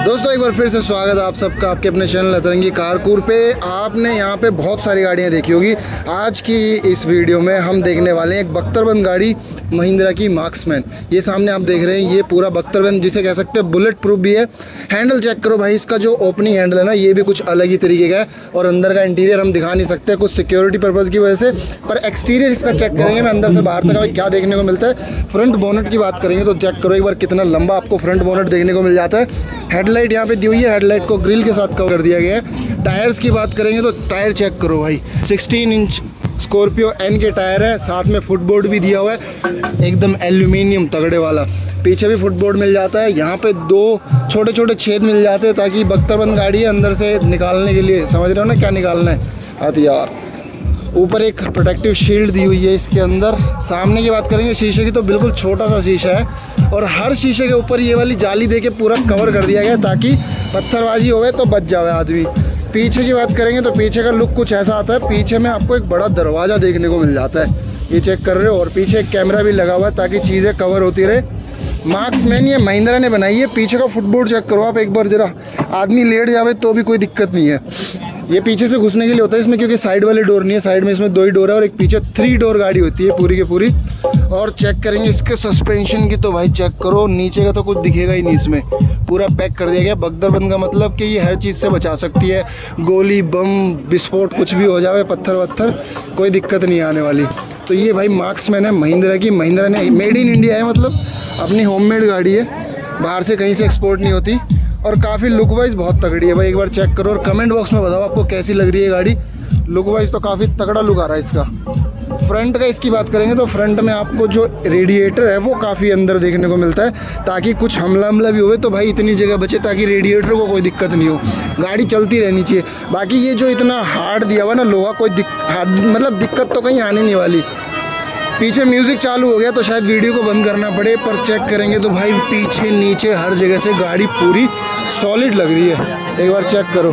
दोस्तों, एक बार फिर से स्वागत है आप सबका, आपके अपने चैनल अतरंगी कारकूर पे। आपने यहाँ पे बहुत सारी गाड़ियाँ देखी होगी। आज की इस वीडियो में हम देखने वाले हैं एक बख्तरबंद गाड़ी, महिंद्रा की मार्क्समैन। ये सामने आप देख रहे हैं, ये पूरा बख्तरबंद, जिसे कह सकते हैं बुलेट प्रूफ भी है। हैंडल चेक करो भाई, इसका जो ओपनिंग हैंडल है ना, ये भी कुछ अलग ही तरीके का है और अंदर का इंटीरियर हम दिखा नहीं सकते, कुछ सिक्योरिटी पर्पज़ की वजह से। पर एक्सटीरियर इसका चेक करेंगे, मैं अंदर से बाहर तक क्या देखने को मिलता है। फ्रंट बोनट की बात करेंगे तो चेक करो, एक बार कितना लंबा आपको फ्रंट बोनट देखने को मिल जाता है। हेडलाइट यहाँ पे दी हुई है, हेडलाइट को ग्रिल के साथ कवर कर दिया गया है। टायर्स की बात करेंगे तो टायर चेक करो भाई। 16 इंच स्कॉर्पियो एन के टायर है, साथ में फुटबोर्ड भी दिया हुआ है। एकदम एल्यूमिनियम तगड़े वाला। पीछे भी फुटबोर्ड मिल जाता है, यहाँ पे दो छोटे छोटे छेद मिल जाते हैं ताकि बख्तरबंद गाड़ी है अंदर से निकालने के लिए। समझ रहे हो ना क्या निकालना है? हथियार। ऊपर एक प्रोटेक्टिव शील्ड दी हुई है इसके अंदर। सामने की बात करेंगे शीशे की तो बिल्कुल छोटा सा शीशा है और हर शीशे के ऊपर ये वाली जाली दे के पूरा कवर कर दिया गया ताकि पत्थरबाजी होवे तो बच जावे आदमी। पीछे की बात करेंगे तो पीछे का लुक कुछ ऐसा आता है, पीछे में आपको एक बड़ा दरवाज़ा देखने को मिल जाता है। ये चेक कर रहे हो और पीछे एक कैमरा भी लगा हुआ है ताकि चीज़ें कवर होती रहे। मार्क्स मैन ये महिंद्रा ने बनाई है। पीछे का फुटबोर्ड चेक करो आप एक बार ज़रा। आदमी लेट जावे तो भी कोई दिक्कत नहीं है। ये पीछे से घुसने के लिए होता है इसमें, क्योंकि साइड वाले डोर नहीं है। साइड में इसमें दो ही डोर है और एक पीछे थ्री डोर गाड़ी होती है पूरी की पूरी। और चेक करेंगे इसके सस्पेंशन की तो भाई चेक करो। नीचे का तो कुछ दिखेगा ही नहीं इसमें। पूरा पैक कर दिया गया। बख्तरबंद का मतलब कि ये हर चीज़ से बचा सकती है। गोली, बम, विस्फोट कुछ भी हो जाए पत्थर वत्थर, कोई दिक्कत नहीं आने वाली। तो ये भाई मार्क्स मैन है महिंद्रा की। महिंद्रा ने मेड इन इंडिया है मतलब। अपनी होममेड गाड़ी है। बाहर से कहीं से एक्सपोर्ट नहीं होती। और काफ़ी लुक वाइज बहुत तगड़ी है भाई एक बार चेक करो और कमेंट बॉक्स में बताओ आपको कैसी लग रही है गाड़ी। लुक वाइज तो काफ़ी तगड़ा लुक आ रहा है इसका। फ्रंट का इसकी बात करेंगे तो फ्रंट में आपको जो रेडिएटर है वो काफ़ी अंदर देखने को मिलता है। ताकि कुछ हमला हमला भी हो तो भाई इतनी जगह बचे ताकि रेडिएटर को कोई दिक्कत नहीं हो। गाड़ी चलती रहनी चाहिए। बाकी ये जो इतना हार्ड दिया हुआ ना लोहा कोई दिक, मतलब दिक्कत तो कहीं आने नहीं वाली। पीछे म्यूज़िक चालू हो गया तो शायद वीडियो को बंद करना पड़े, पर चेक करेंगे तो भाई पीछे नीचे हर जगह से गाड़ी पूरी सॉलिड लग रही है। एक बार चेक करो।